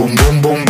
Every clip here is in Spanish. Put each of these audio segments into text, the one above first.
boom boom boom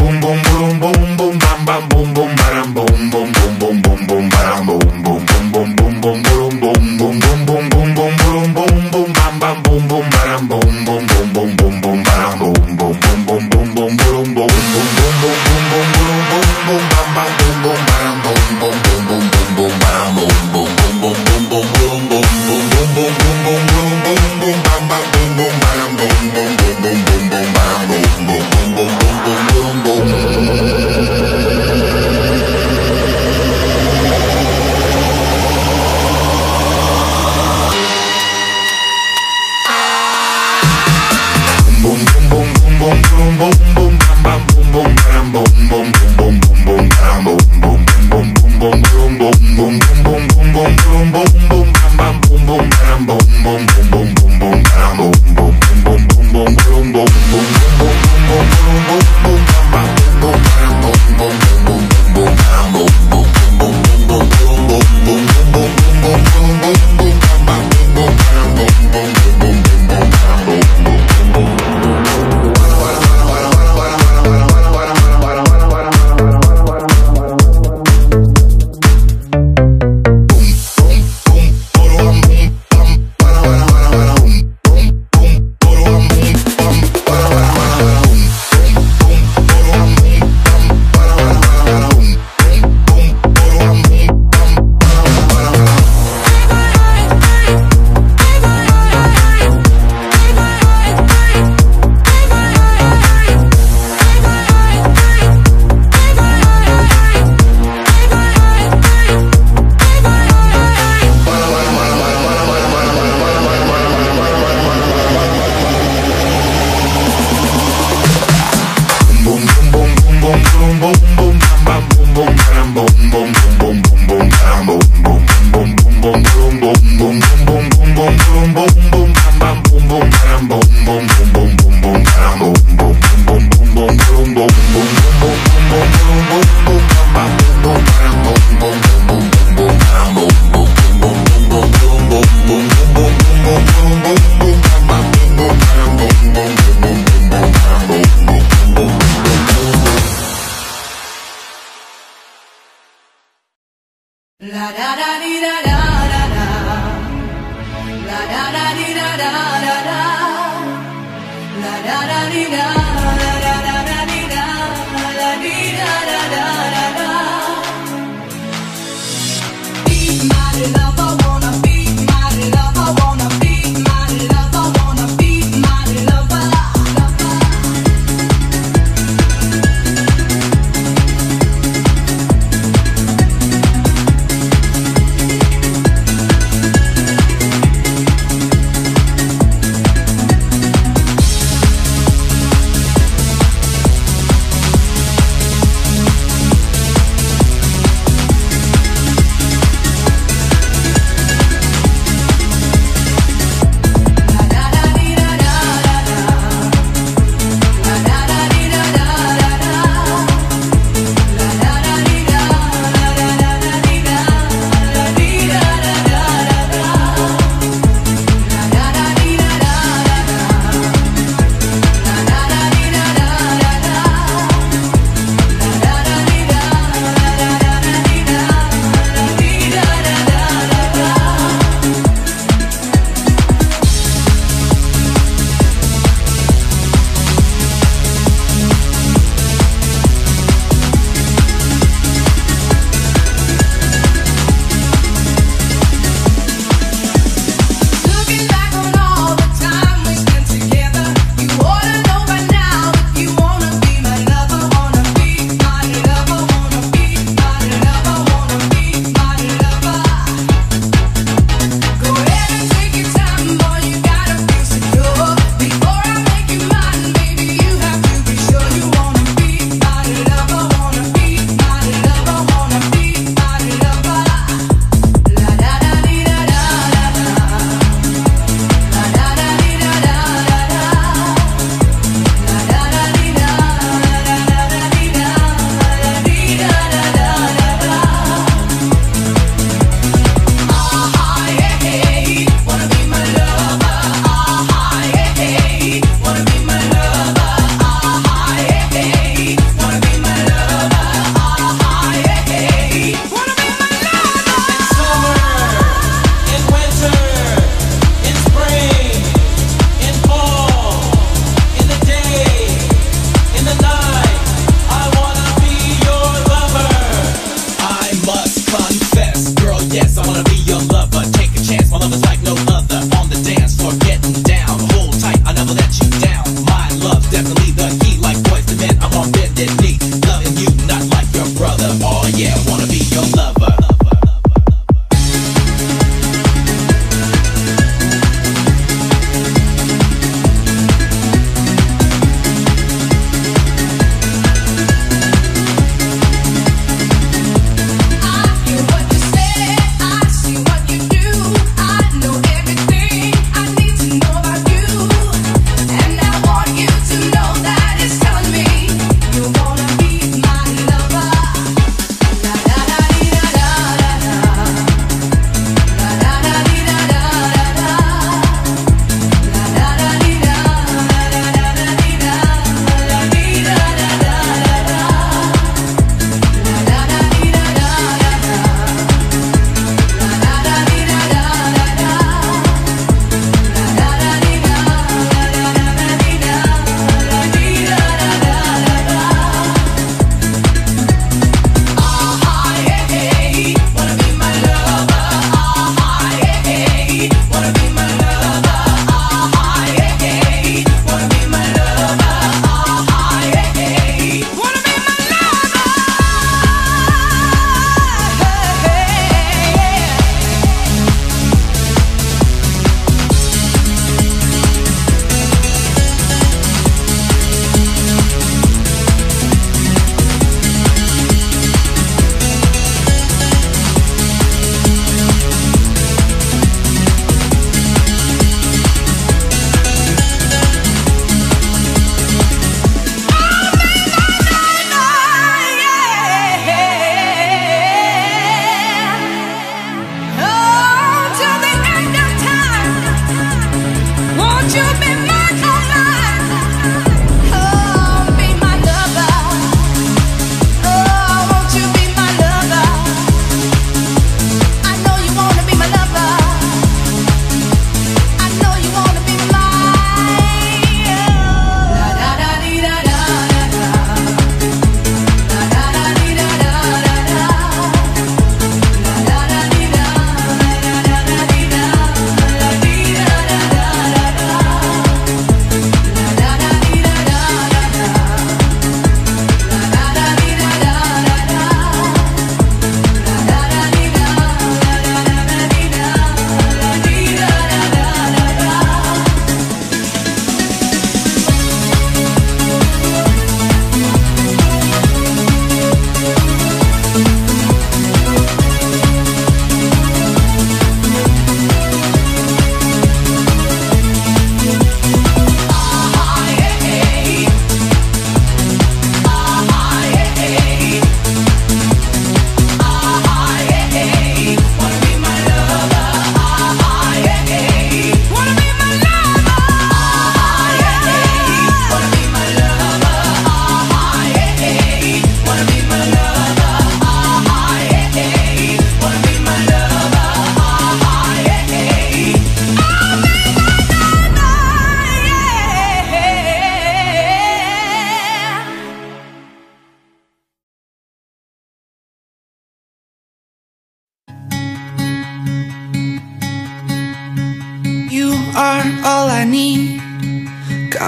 La da da dee.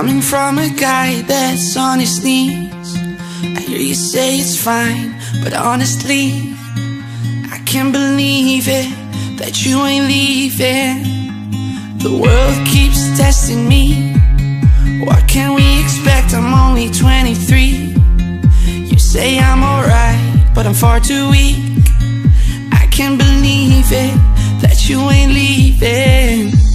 Coming from a guy that's on his knees. I hear you say it's fine, but honestly, I can't believe it that you ain't leaving. The world keeps testing me. What can we expect? I'm only 23. You say I'm alright, but I'm far too weak. I can't believe it that you ain't leaving.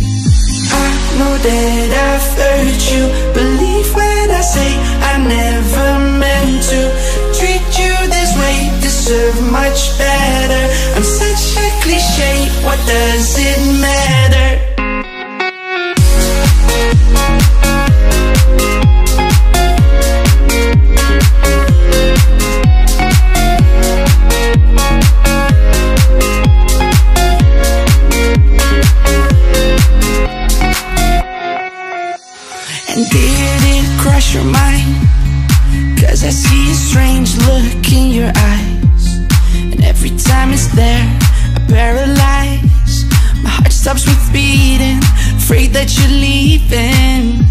I know that I've hurt you. Believe when I say I never meant to treat you this way. Deserve much better. I'm such a cliche. What does it matter? Did it cross your mind? Cause I see a strange look in your eyes. And every time it's there, I paralyze. My heart stops with beating Afraid that you're leaving.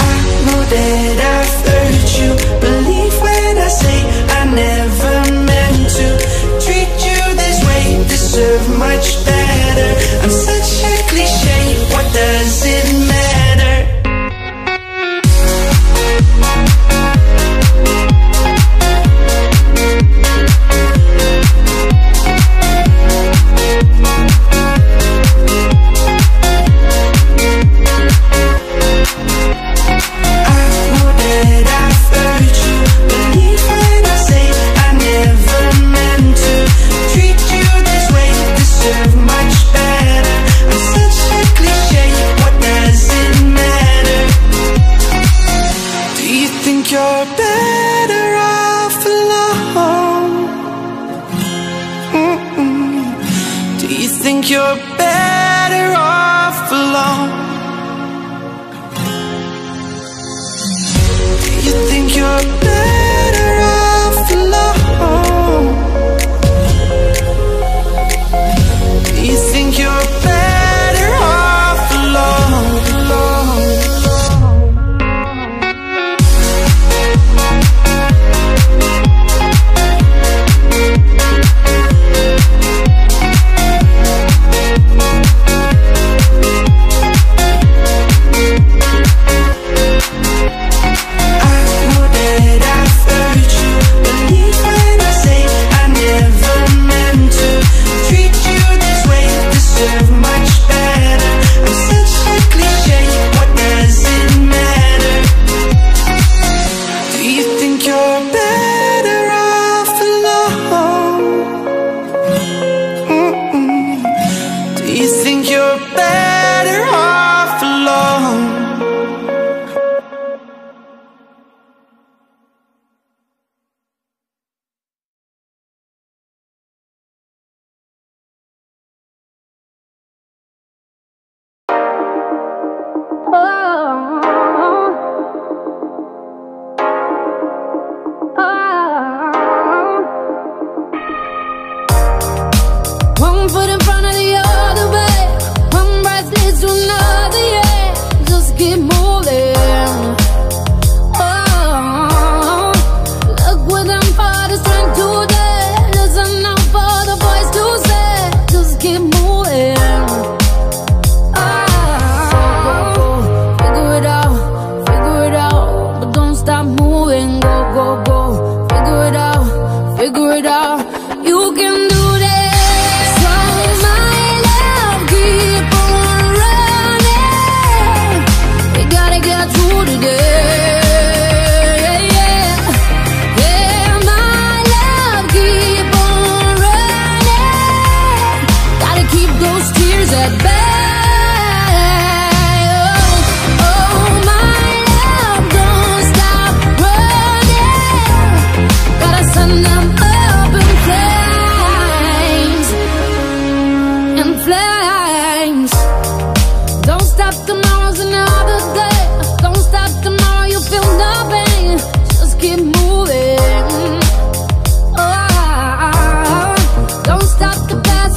I know that I've hurt you. Believe when I say I never meant to Treat you this way, deserve much better. I'm such a cliche, what does it better off alone? You think you're better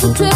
to 12.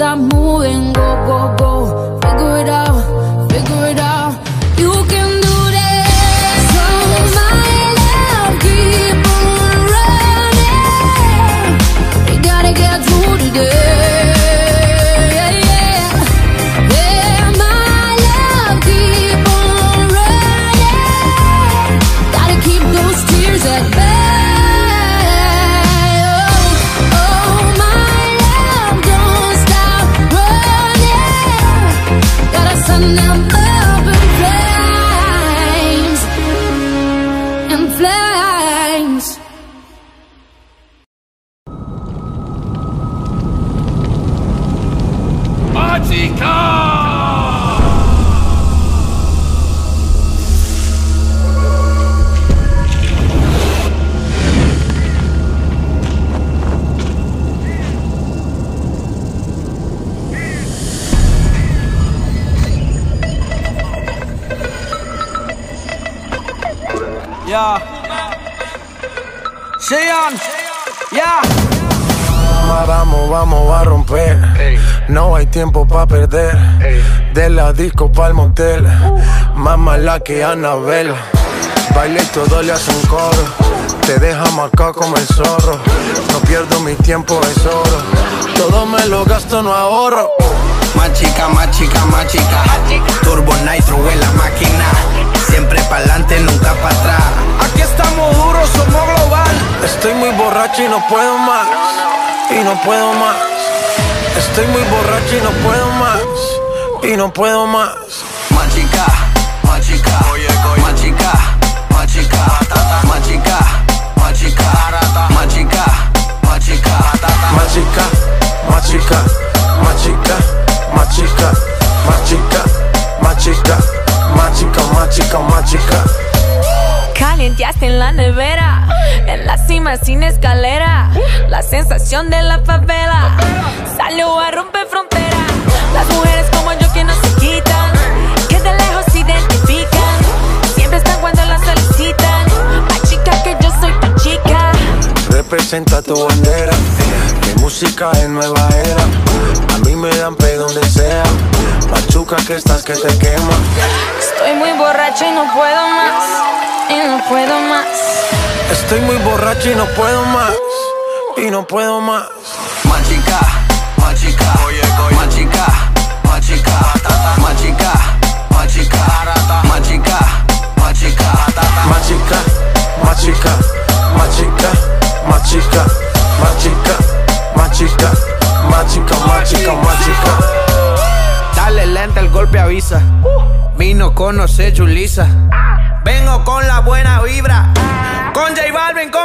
stop moving, go, go, go. Figure it out, figure it out. No hay tiempo para perder. De la disco pa'l motel. Más mala que Anabel. Baile y todo le hace un coro. Te deja marcado como el zorro. No pierdo mi tiempo, es oro. Todo me lo gasto, no ahorro. Más chica, más chica, más chica. Turbo Nitro en la máquina. Siempre pa'lante, nunca para atrás. Aquí estamos duros, somos global. Estoy muy borracho y no puedo más. Y no puedo más. Estoy muy borracho y no puedo más. Y no puedo más. Más chica, más chica. Más chica, más chica. Más chica, más chica. Más chica, más chica. Más chica, más chica, más chica, más chica, más chica, más chica, más chica, más chica, más chica. Calienteaste en la nevera, en la cima sin escalera. La sensación de la favela salió a romper frontera. Las mujeres como yo que no se quitan, que de lejos se identifican. Siempre están cuando las solicitan. Más chica que yo soy tu chica. Representa tu bandera. Mi música es nueva era. A mí me dan pe donde sea. Machuca que estás que te quema. Estoy muy borracha y no puedo más. Y no puedo más. Estoy muy borracho y no puedo más. Y no puedo más. Más chica, más chica. Más chica, más chica. Más chica, más chica. Más chica, más chica. Más chica, más chica, más chica, más chica, más chica, más chica, más chica, más chica, más chica. Dale lenta, el golpe avisa. Vino conoce Julisa. Vengo con la buena vibra. Con J Balvin, con